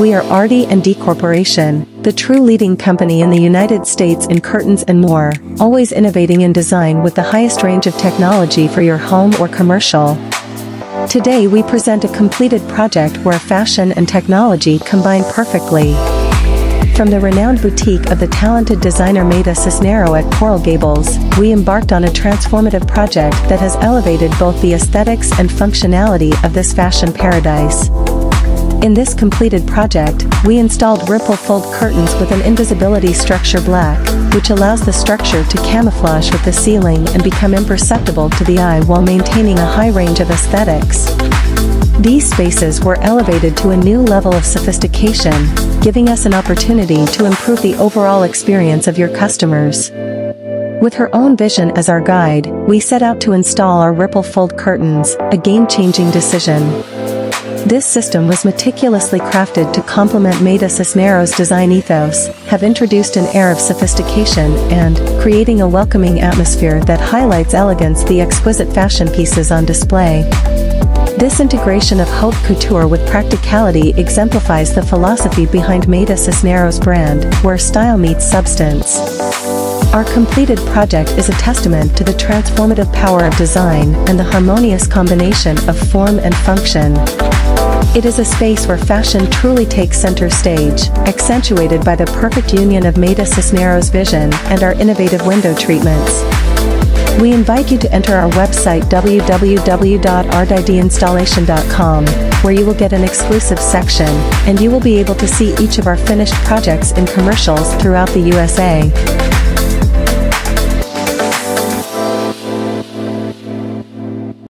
We are Ardi and D Corporation, the true leading company in the United States in curtains and more, always innovating in design with the highest range of technology for your home or commercial. Today we present a completed project where fashion and technology combine perfectly. From the renowned boutique of the talented designer Mayda Cisnero at Coral Gables, we embarked on a transformative project that has elevated both the aesthetics and functionality of this fashion paradise. In this completed project, we installed ripple fold curtains with an invisibility structure black, which allows the structure to camouflage with the ceiling and become imperceptible to the eye while maintaining a high range of aesthetics. These spaces were elevated to a new level of sophistication, giving us an opportunity to improve the overall experience of your customers. With her own vision as our guide, we set out to install our ripple fold curtains, a game-changing decision. This system was meticulously crafted to complement Mayda Cisnero's design ethos, have introduced an air of sophistication and, creating a welcoming atmosphere that highlights elegance the exquisite fashion pieces on display. This integration of haute couture with practicality exemplifies the philosophy behind Mayda Cisneros brand, where style meets substance. Our completed project is a testament to the transformative power of design and the harmonious combination of form and function. It is a space where fashion truly takes center stage, accentuated by the perfect union of Mayda Cisneros' vision and our innovative window treatments. We invite you to enter our website www.rdinstallation.com, where you will get an exclusive section, and you will be able to see each of our finished projects in commercials throughout the USA.